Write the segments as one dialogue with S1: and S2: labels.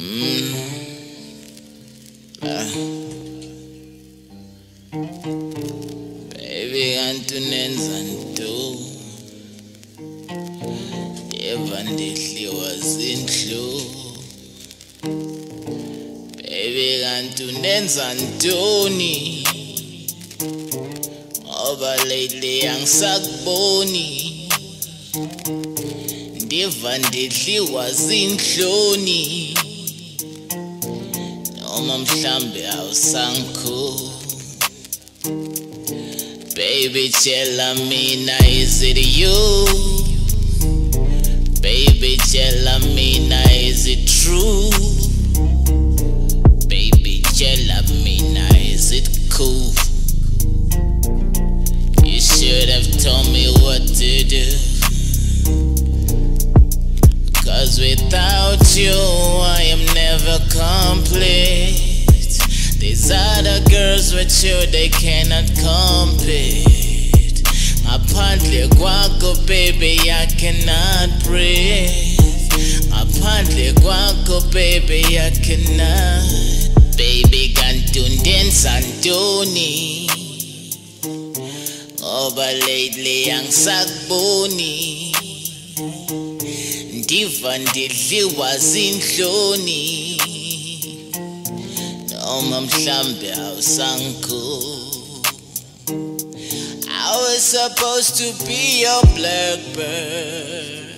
S1: Mm. Ah. Baby kanti unenza nto Yeva ndidliwa zinhlo Baby kanti unenza ntoni Ngoba lately angisakuboni Ndiva ndidliwa zinhloni Noma mhlambe awusangikho Baby tshela mina is it you? Baby tshela mina is it true? Baby tshela mina is it cool? You should have told me what to do. Cause without you I never complete These other girls with you they cannot compete My Ngaphandle kwakho baby I cannot breathe. My Ngaphandle kwakho baby I cannot. Baby kanti undenza ntoni Ngoba lately angisakuboni Ndiva ndidliwa I was supposed to be your blackbird.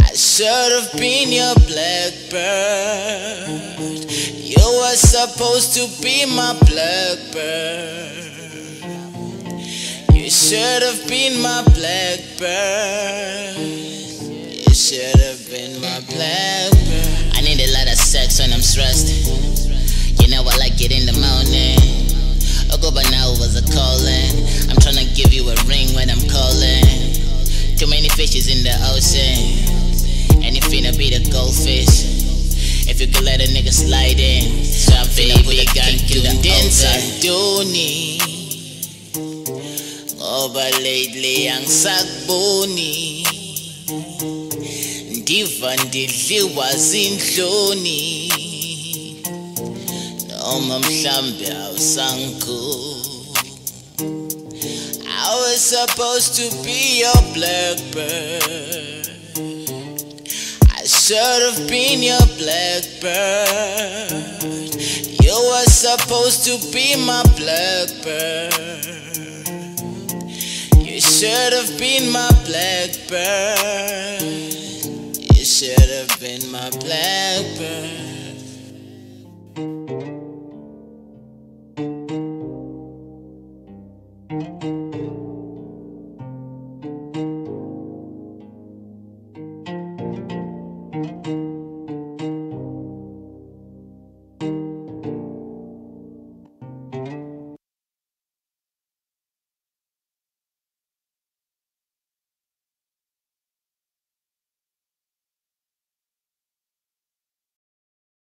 S1: I should have been your blackbird. You were supposed to be my blackbird. You should have been my blackbird. You should have been my blackbird sex when I'm stressed. You know I like it in the morning. Ogo now was a calling. I'm tryna give you a ring when I'm calling. Too many fishes in the ocean. And you finna be the goldfish. If you could let a nigga slide in. So I'm finna put a kink in the oven Ngoba lately angisakuboni Ndiva ndidliwa zinhloni Noma mhlambe awusangikho I was supposed to be your blackbird. I should have been your blackbird. You were supposed to be my blackbird. You should have been my blackbird should have been my blackbird